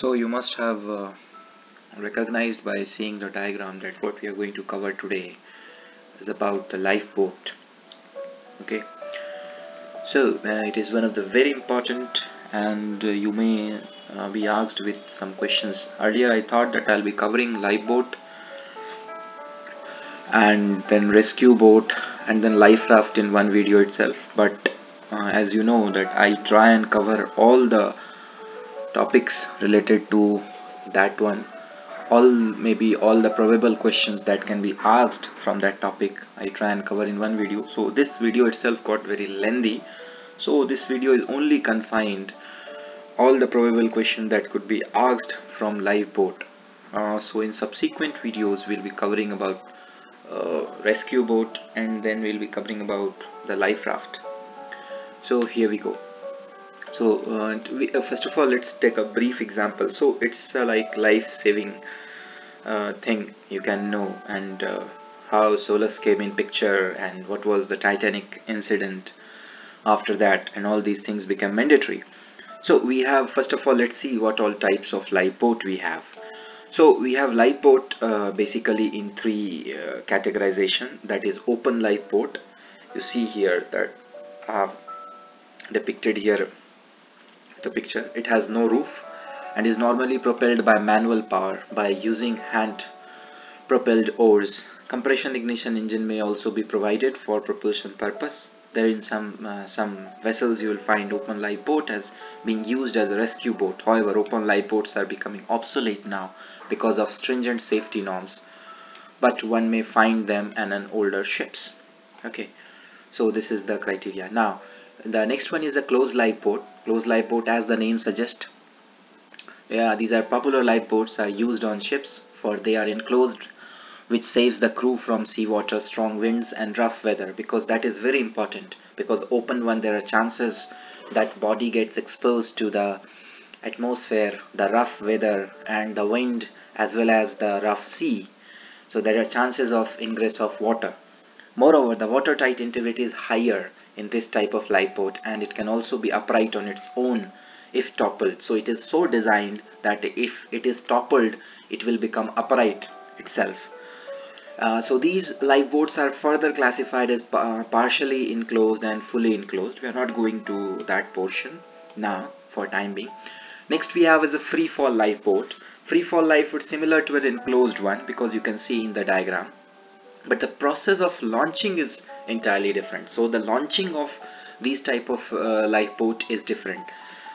So you must have uh, recognized by seeing the diagram that what we are going to cover today is about the lifeboat. Okay, so uh, it is one of the very important and uh, you may uh, be asked with some questions. Earlier I thought that I'll be covering lifeboat and then rescue boat and then life raft in one video itself but uh, as you know that I try and cover all the topics related to that one. All maybe all the probable questions that can be asked from that topic I try and cover in one video. So this video itself got very lengthy. So this video is only confined all the probable questions that could be asked from lifeboat uh, so in subsequent videos we'll be covering about uh, rescue boat and then we'll be covering about the life raft. So here we go so uh, we, uh, first of all let's take a brief example. So it's uh, like life-saving uh, thing you can know and uh, how SOLAS came in picture and what was the Titanic incident after that and all these things become mandatory. So we have first of all let's see what all types of lifeboat we have. So we have lifeboat uh, basically in three categorization. That is open lifeboat you see here that depicted here the picture. It has no roof and is normally propelled by manual power by using hand propelled oars. Compression ignition engine may also be provided for propulsion purpose. There in some uh, some vessels you will find open life boat as being used as a rescue boat. However open life boats are becoming obsolete now because of stringent safety norms. But one may find them in an older ships. Okay. So this is the criteria. Now the next one is a closed lifeboat closed lifeboat as the name suggests. Yeah these are popular live lifeboats are used on ships for they are enclosed which saves the crew from seawater strong winds and rough weather because that is very important. Because open one there are chances that body gets exposed to the atmosphere the rough weather and the wind as well as the rough sea. So there are chances of ingress of water. Moreover the watertight integrity is higher in this type of lifeboat and it can also be upright on its own if toppled. So it is so designed that if it is toppled it will become upright itself. Uh, so these live lifeboats are further classified as partially enclosed and fully enclosed. We are not going to that portion now for time being. Next we have is a free fall live lifeboat free fall lifeboat similar to an enclosed one because you can see in the diagram but the process of launching is entirely different. So the launching of these type of uh, lifeboat is different.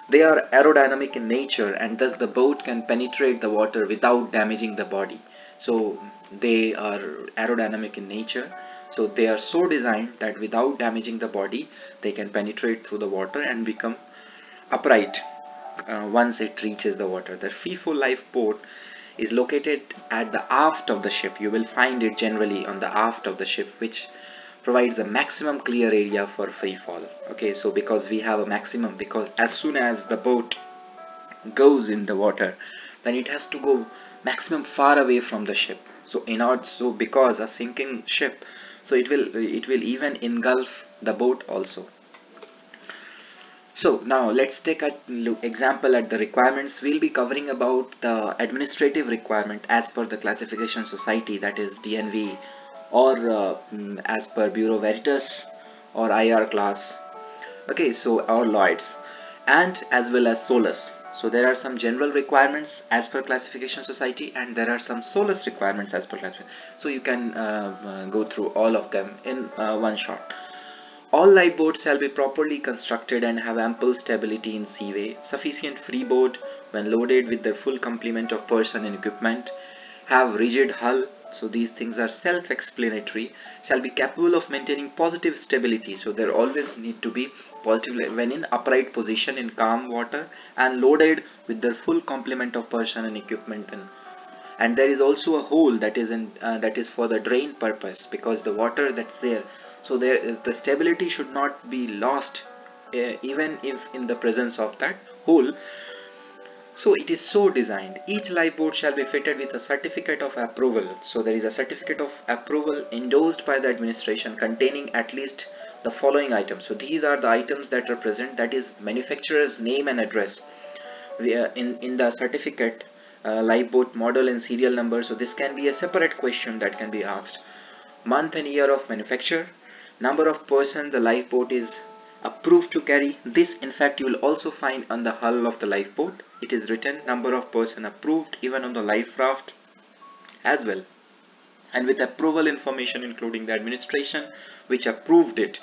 They are aerodynamic in nature and thus the boat can penetrate the water without damaging the body. So they are aerodynamic in nature. So they are so designed that without damaging the body they can penetrate through the water and become upright uh, once it reaches the water. The FIFO lifeboat is located at the aft of the ship. You will find it generally on the aft of the ship which provides a maximum clear area for free fall. Okay so because we have a maximum because as soon as the boat goes in the water then it has to go maximum far away from the ship. So in order so because a sinking ship so it will it will even engulf the boat also so now let's take a example at the requirements. We'll be covering about the administrative requirement as per the classification society that is DNV or uh, mm, as per Bureau Veritas or IR class. Okay, so or Lloyd's and as well as SOLAS. So there are some general requirements as per classification society and there are some SOLAS requirements as per classification. So you can uh, uh, go through all of them in uh, one shot. All lifeboats shall be properly constructed and have ample stability in seaway, sufficient freeboard when loaded with their full complement of person and equipment, have rigid hull, so these things are self-explanatory, shall be capable of maintaining positive stability, so there always need to be positive when in upright position in calm water and loaded with their full complement of person and equipment. And and there is also a hole that is in uh, that is for the drain purpose because the water that's there so there is the stability should not be lost uh, even if in the presence of that hole so it is so designed. Each lifeboat shall be fitted with a certificate of approval. So there is a certificate of approval endorsed by the administration containing at least the following items. So these are the items that represent that is manufacturer's name and address. We, uh, in in the certificate uh, lifeboat model and serial number so this can be a separate question that can be asked. Month and year of manufacture number of person the lifeboat is approved to carry. This in fact you will also find on the hull of the lifeboat it is written number of person approved even on the life raft as well. And with approval information including the administration which approved it.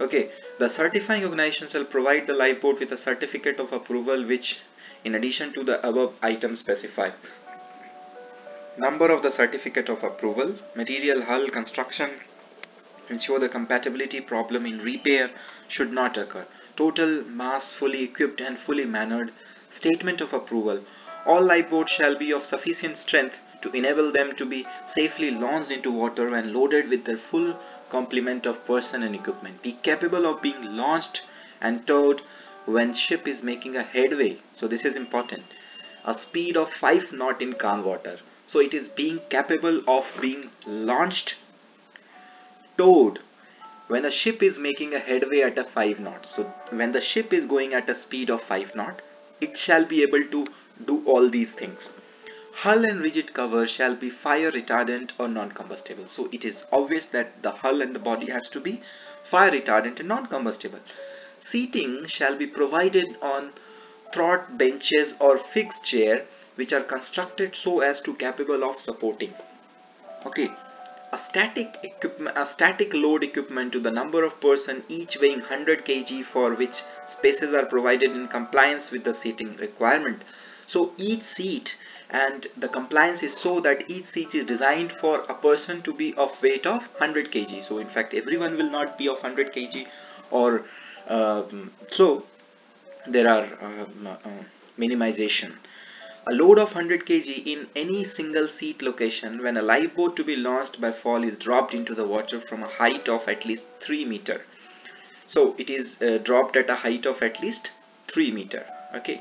Okay the certifying organization shall provide the lifeboat with a certificate of approval which in addition to the above items specified number of the certificate of approval material hull construction ensure the compatibility problem in repair should not occur. Total mass fully equipped and fully mannered statement of approval. All lifeboats shall be of sufficient strength to enable them to be safely launched into water when loaded with their full complement of person and equipment. Be capable of being launched and towed when ship is making a headway. So this is important. A speed of 5 knot in calm water. So it is being capable of being launched towed when a ship is making a headway at a 5 knot so when the ship is going at a speed of 5 knot it shall be able to do all these things. Hull and rigid cover shall be fire retardant or non-combustible. So it is obvious that the hull and the body has to be fire retardant and non-combustible. Seating shall be provided on thwart benches or fixed chair which are constructed so as to capable of supporting. Okay a static equipment a static load equipment to the number of person each weighing 100 kg for which spaces are provided in compliance with the seating requirement. So each seat and the compliance is so that each seat is designed for a person to be of weight of 100 kg. So in fact everyone will not be of 100 kg or um, so there are um, uh, minimization a load of 100 kg in any single seat location when a lifeboat to be launched by fall is dropped into the water from a height of at least 3 meter. So it is uh, dropped at a height of at least 3 meter. Okay.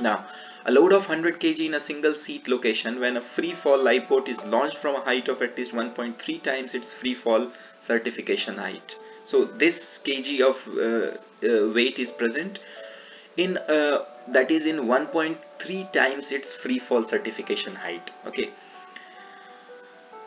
Now a load of 100 kg in a single seat location when a free fall lifeboat is launched from a height of at least 1.3 times its free fall certification height. So this kg of uh, uh, weight is present in uh, that is in 1.3 times its free fall certification height okay?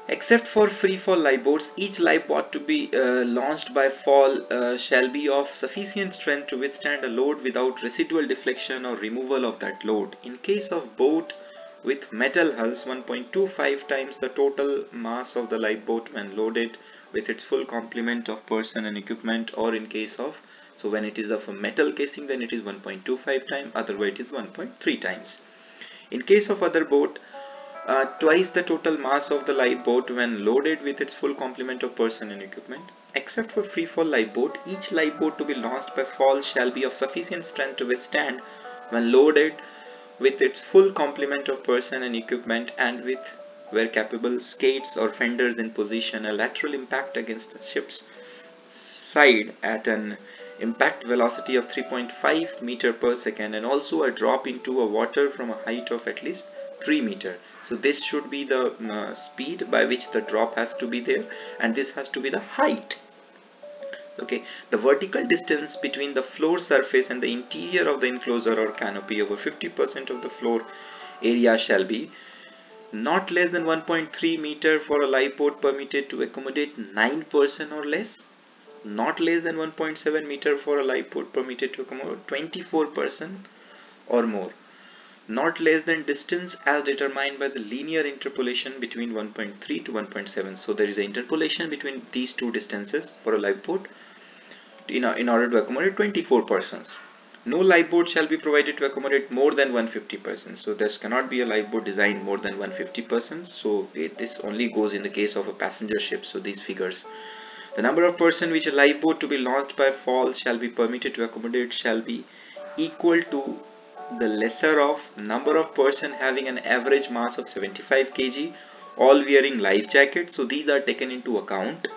Except for free fall lifeboats each live lifeboat to be uh, launched by fall uh, shall be of sufficient strength to withstand a load without residual deflection or removal of that load. In case of boat with metal hulls 1.25 times the total mass of the lifeboat when loaded with its full complement of person and equipment or in case of so when it is of a metal casing then it is 1.25 times otherwise it is 1.3 times. In case of other boat uh, twice the total mass of the lifeboat when loaded with its full complement of person and equipment except for free fall lifeboat each lifeboat to be launched by fall shall be of sufficient strength to withstand when loaded with its full complement of person and equipment and with where capable skates or fenders in position a lateral impact against the ship's side at an impact velocity of 3.5 meter per second and also a drop into a water from a height of at least 3 meter. So this should be the uh, speed by which the drop has to be there and this has to be the height. Okay the vertical distance between the floor surface and the interior of the enclosure or canopy over 50% of the floor area shall be not less than 1.3 meter for a lifeboat permitted to accommodate 9 person or less. Not less than 1.7 meter for a lifeboat permitted to accommodate 24 person or more. Not less than distance as determined by the linear interpolation between 1.3 to 1.7 so there is an interpolation between these two distances for a lifeboat in, in order to accommodate 24 persons no lifeboat shall be provided to accommodate more than 150 persons. So this cannot be a lifeboat designed more than 150 persons. So it, this only goes in the case of a passenger ship. So these figures. The number of persons which a lifeboat to be launched by fall shall be permitted to accommodate shall be equal to the lesser of number of person having an average mass of 75 kg all wearing life jackets. So these are taken into account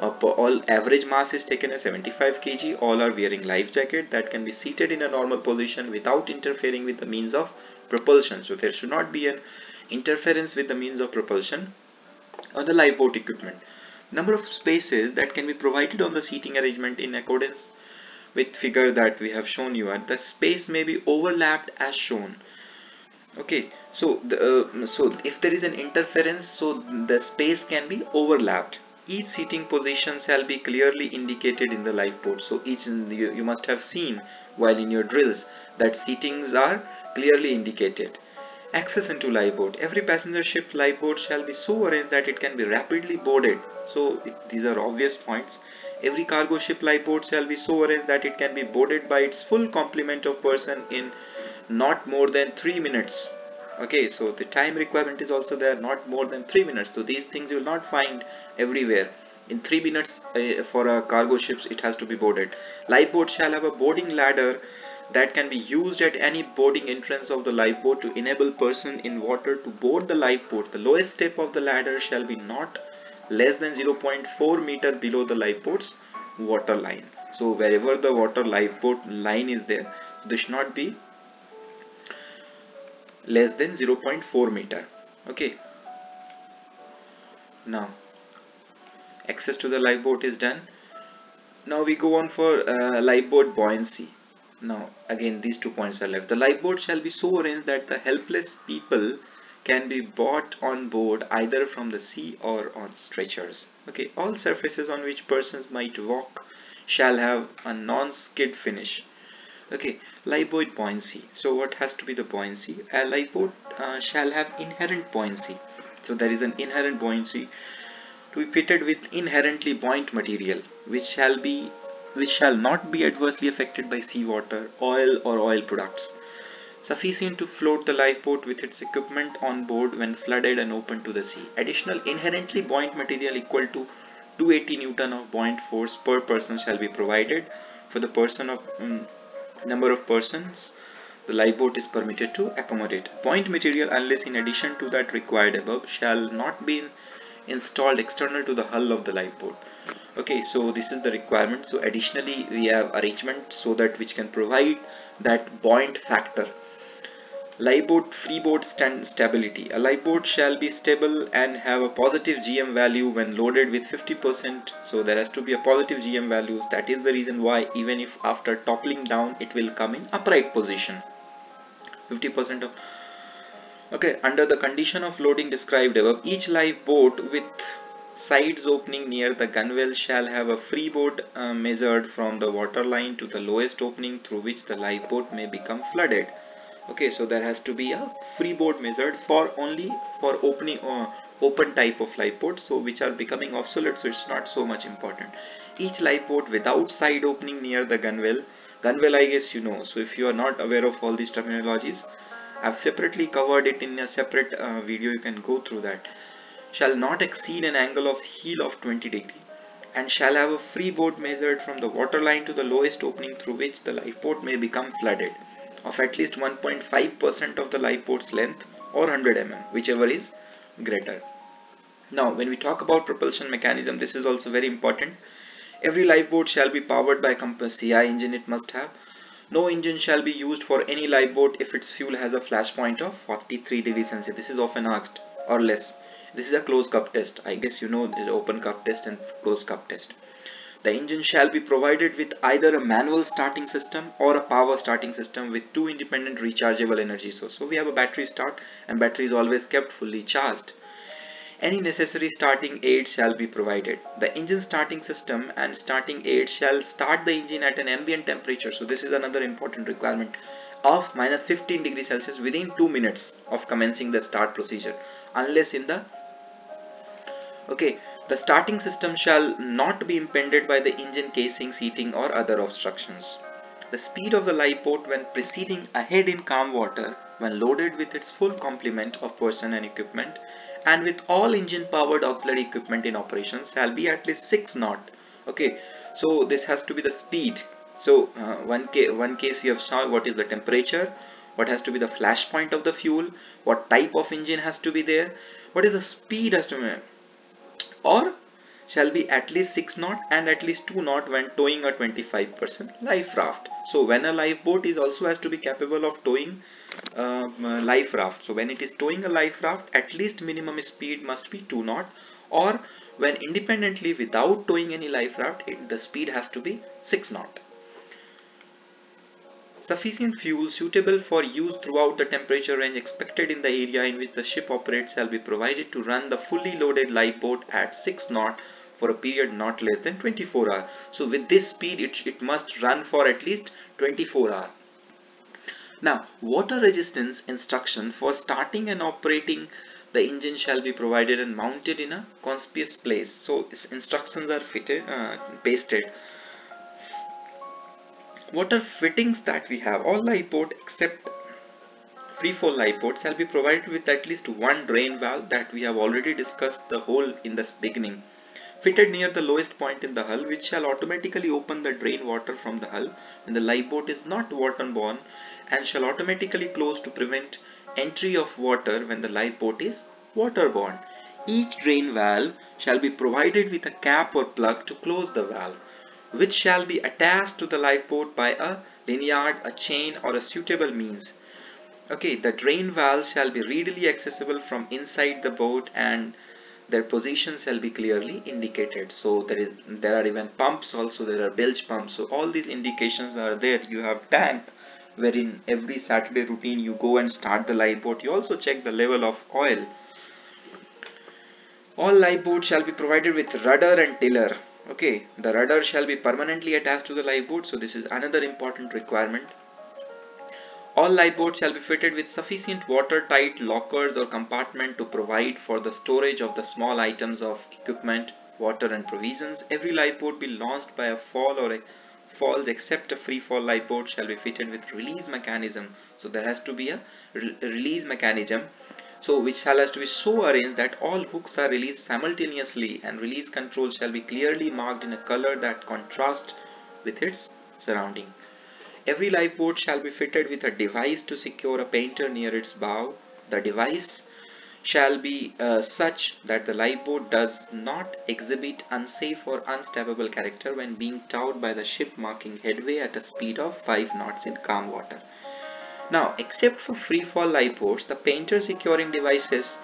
all average mass is taken as 75 kg. All are wearing life jacket that can be seated in a normal position without interfering with the means of propulsion. So there should not be an interference with the means of propulsion on the lifeboat equipment. Number of spaces that can be provided on the seating arrangement in accordance with figure that we have shown you. And the space may be overlapped as shown. Okay so the, uh, so if there is an interference so the space can be overlapped each seating position shall be clearly indicated in the lifeboat so each you, you must have seen while in your drills that seatings are clearly indicated. Access into lifeboat every passenger ship lifeboat shall be so arranged that it can be rapidly boarded. So it, these are obvious points. Every cargo ship lifeboat shall be so arranged that it can be boarded by its full complement of person in not more than 3 minutes okay so the time requirement is also there not more than 3 minutes so these things you will not find everywhere in 3 minutes uh, for a cargo ships it has to be boarded lifeboat shall have a boarding ladder that can be used at any boarding entrance of the lifeboat to enable person in water to board the lifeboat. The lowest step of the ladder shall be not less than 0.4 meter below the lifeboat's water line. So wherever the water lifeboat line is there, this should not be less than 0.4 meter. Okay. Now access to the lifeboat is done. Now we go on for uh, lifeboat buoyancy. Now again these two points are left. The lifeboat shall be so arranged that the helpless people can be brought on board either from the sea or on stretchers. Okay, all surfaces on which persons might walk shall have a non-skid finish. Okay, lifeboat buoyancy. So what has to be the buoyancy? A lifeboat uh, shall have inherent buoyancy. So there is an inherent buoyancy to be fitted with inherently buoyant material which shall be which shall not be adversely affected by seawater, oil or oil products. Sufficient to float the lifeboat with its equipment on board when flooded and open to the sea. Additional inherently buoyant material equal to 280 Newton of buoyant force per person shall be provided for the person of um, number of persons the lifeboat is permitted to accommodate. Point material unless in addition to that required above shall not be installed external to the hull of the lifeboat okay so this is the requirement. So additionally we have arrangement so that which can provide that buoyant factor lifeboat freeboard stand stability. A lifeboat shall be stable and have a positive gm value when loaded with 50 percent. So there has to be a positive gm value. That is the reason why even if after toppling down it will come in upright position. 50 percent of okay under the condition of loading described above each lifeboat with sides opening near the gunwale shall have a freeboard uh, measured from the waterline to the lowest opening through which the lifeboat may become flooded okay so there has to be a freeboard measured for only for opening uh, open type of lifeboat so which are becoming obsolete so it's not so much important. Each lifeboat without side opening near the gunwale gunwale I guess you know. So if you are not aware of all these terminologies I've separately covered it in a separate uh, video. You can go through that. Shall not exceed an angle of heel of 20 degree and shall have a freeboard measured from the waterline to the lowest opening through which the lifeboat may become flooded of at least 1.5% of the lifeboat's length or 100 mm whichever is greater. Now when we talk about propulsion mechanism this is also very important. Every lifeboat shall be powered by a compass CI engine it must have. No engine shall be used for any lifeboat if its fuel has a flash point of 43 degrees Celsius. This is often asked or less this is a closed cup test i guess you know the open cup test and closed cup test the engine shall be provided with either a manual starting system or a power starting system with two independent rechargeable energy sources. So we have a battery start and battery is always kept fully charged. Any necessary starting aid shall be provided. The engine starting system and starting aid shall start the engine at an ambient temperature. So this is another important requirement of minus 15 degrees Celsius within 2 minutes of commencing the start procedure unless in the okay the starting system shall not be impeded by the engine casing seating or other obstructions. The speed of the lifeboat when proceeding ahead in calm water when loaded with its full complement of person and equipment and with all engine powered auxiliary equipment in operation shall be at least 6 knot. Okay so this has to be the speed. So uh, one, ca one case you have saw what is the temperature? What has to be the flash point of the fuel? What type of engine has to be there? What is the speed has to be or shall be at least 6 knot and at least 2 knot when towing a 25% life raft. So when a lifeboat is also has to be capable of towing uh, life raft. So when it is towing a life raft at least minimum speed must be 2 knot or when independently without towing any life raft it, the speed has to be 6 knot. Sufficient fuel suitable for use throughout the temperature range expected in the area in which the ship operates shall be provided to run the fully loaded lifeboat at 6 knot for a period not less than 24 hours. So with this speed it, it must run for at least 24 hours. Now water resistance instruction for starting and operating the engine shall be provided and mounted in a conspicuous place. So instructions are fitted, uh, pasted water fittings that we have? All lifeboat except free fall lifeboat shall be provided with at least one drain valve that we have already discussed the whole in the beginning. Fitted near the lowest point in the hull which shall automatically open the drain water from the hull when the lifeboat is not waterborne and shall automatically close to prevent entry of water when the lifeboat is waterborne. Each drain valve shall be provided with a cap or plug to close the valve which shall be attached to the lifeboat by a lanyard, a chain or a suitable means. Okay, the drain valves shall be readily accessible from inside the boat and their position shall be clearly indicated. So there is there are even pumps also, there are bilge pumps. So all these indications are there. You have tank wherein every Saturday routine you go and start the lifeboat. You also check the level of oil. All lifeboats shall be provided with rudder and tiller okay the rudder shall be permanently attached to the lifeboat so this is another important requirement. All lifeboats shall be fitted with sufficient watertight lockers or compartment to provide for the storage of the small items of equipment water and provisions. Every lifeboat be launched by a fall or a falls except a free fall lifeboat shall be fitted with release mechanism. So there has to be a re release mechanism so which shall has to be so arranged that all hooks are released simultaneously and release control shall be clearly marked in a color that contrasts with its surrounding. Every lifeboat shall be fitted with a device to secure a painter near its bow. The device shall be uh, such that the lifeboat does not exhibit unsafe or unstable character when being towed by the ship marking headway at a speed of 5 knots in calm water. Now, except for free fall lifeboats, the painter securing devices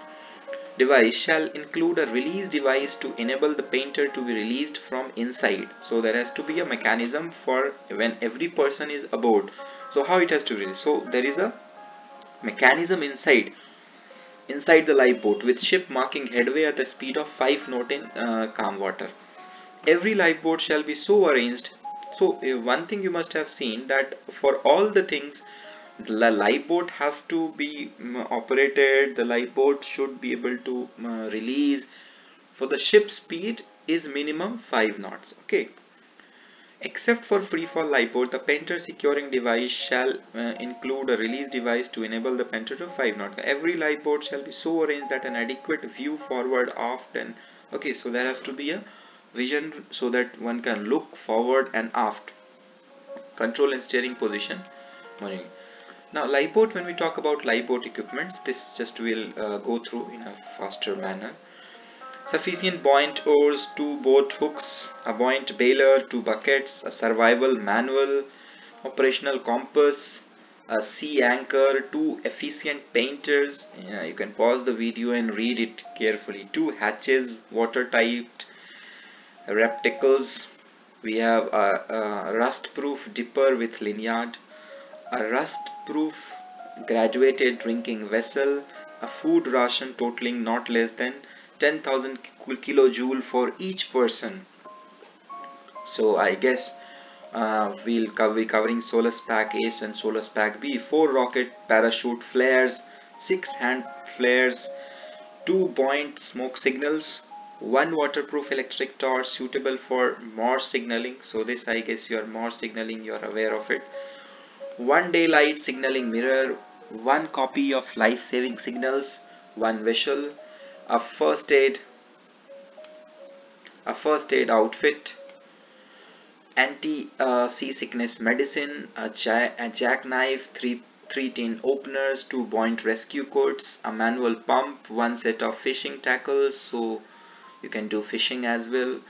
device shall include a release device to enable the painter to be released from inside. So there has to be a mechanism for when every person is aboard. So how it has to release? So there is a mechanism inside inside the lifeboat with ship marking headway at a speed of 5 knot in uh, calm water. Every lifeboat shall be so arranged. So uh, one thing you must have seen that for all the things the lifeboat has to be um, operated the lifeboat should be able to uh, release. For the ship speed is minimum 5 knots okay? Except for free fall lifeboat the painter securing device shall uh, include a release device to enable the painter to 5 knots every lifeboat shall be so arranged that an adequate view forward aft and okay? So there has to be a vision so that one can look forward and aft. Control and steering position monitoring now lifeboat, when we talk about lifeboat equipments, this just will uh, go through in a faster manner. Sufficient buoyant oars, two boat hooks, a buoyant bailer, two buckets, a survival manual, operational compass, a sea anchor, two efficient painters. Yeah, you can pause the video and read it carefully. Two hatches, watertight receptacles. We have a, a rust-proof dipper with lanyard, a rust-proof graduated drinking vessel, a food ration totaling not less than 10,000 kilojoule for each person. So I guess uh, we'll be covering SOLAS Pack A and SOLAS Pack B, 4 rocket parachute flares, 6 hand flares, 2 buoyant smoke signals, 1 waterproof electric torch suitable for Morse signaling. So this I guess you are Morse signaling, you are aware of it one daylight signaling mirror, one copy of life-saving signals, one vessel, a first aid, a first aid outfit, anti uh, medicine, a, ja a jackknife, three three tin openers, two buoyant rescue quoits, a manual pump, one set of fishing tackles, so you can do fishing as well,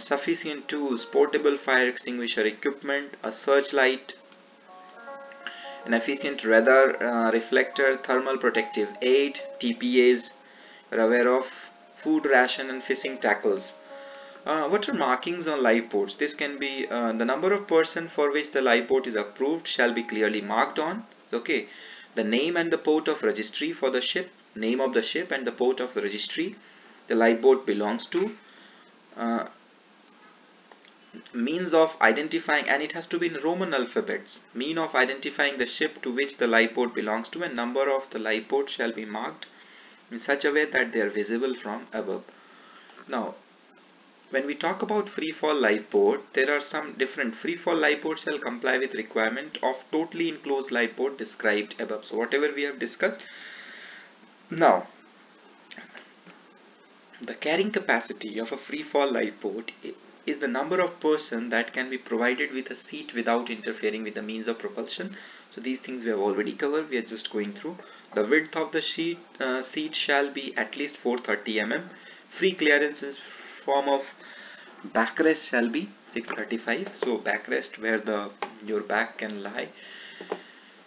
sufficient tools, portable fire extinguisher equipment, a searchlight, an efficient radar uh, reflector, thermal protective aid, TPAs, aware of food ration and fishing tackles. uh, what are markings on live lifeboats this can be uh, the number of person for which the live lifeboat is approved shall be clearly marked on. It's okay. The name and the port of registry for the ship name of the ship and the port of the registry the live lifeboat belongs to uh, means of identifying and it has to be in Roman alphabets. Mean of identifying the ship to which the lifeboat belongs to and number of the lifeboat shall be marked in such a way that they are visible from above. Now when we talk about free fall lifeboat there are some different. Free fall lifeboat shall comply with requirement of totally enclosed lifeboat described above. So whatever we have discussed. Now the carrying capacity of a free fall lifeboat is the number of person that can be provided with a seat without interfering with the means of propulsion. So these things we have already covered. We are just going through. The width of the sheet uh, seat shall be at least 430 mm free clearance in form of backrest shall be 635 so backrest where the your back can lie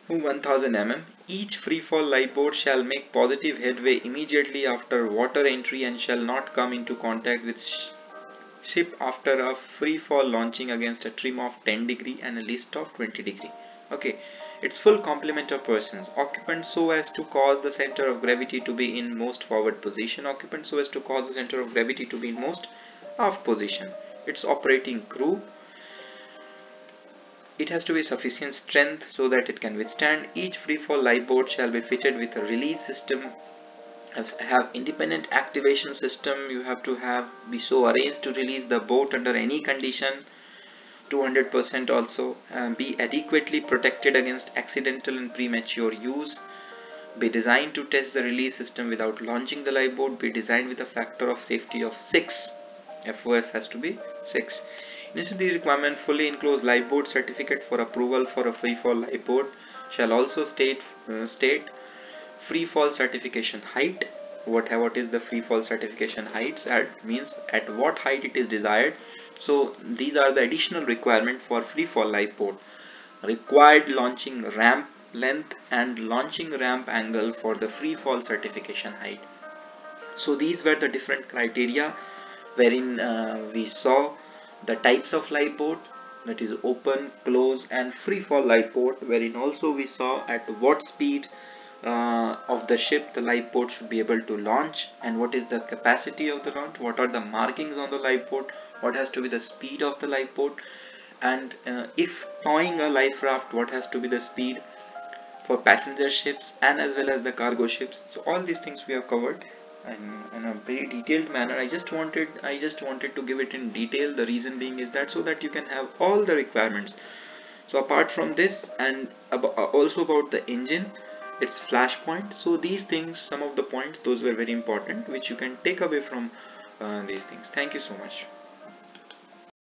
1000 mm each free fall lifeboat shall make positive headway immediately after water entry and shall not come into contact with ship after a free fall launching against a trim of 10 degree and a list of 20 degree. Okay its full complement of persons. Occupant so as to cause the center of gravity to be in most forward position. Occupant so as to cause the center of gravity to be in most aft position. Its operating crew it has to be sufficient strength so that it can withstand. Each free fall lifeboat shall be fitted with a release system. Have independent activation system. You have to have be so arranged to release the boat under any condition. 200% also. Uh, be adequately protected against accidental and premature use. Be designed to test the release system without launching the lifeboat be designed with a factor of safety of 6 FOS has to be 6 Necessary requirement fully enclosed live lifeboat certificate for approval for a free fall lifeboat shall also state uh, state free fall certification height. What what is the free fall certification heights? At means at what height it is desired. So these are the additional requirement for free fall live lifeboat required launching ramp length and launching ramp angle for the free fall certification height. So these were the different criteria wherein uh, we saw the types of lifeboat that is open close and free fall lifeboat wherein also we saw at what speed uh, of the ship the lifeboat should be able to launch and what is the capacity of the launch what are the markings on the lifeboat what has to be the speed of the lifeboat and uh, if towing a life raft what has to be the speed for passenger ships and as well as the cargo ships. So all these things we have covered in, in a very detailed manner. I just wanted i just wanted to give it in detail. The reason being is that so that you can have all the requirements. So apart from this and also about the engine its flashpoint. So these things some of the points those were very important which you can take away from uh, these things. Thank you so much